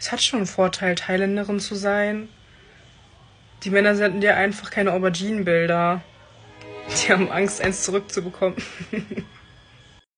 es hat schon einen Vorteil, Thailänderin zu sein. Die Männer senden dir einfach keine Auberginenbilder. Die haben Angst, eins zurückzubekommen.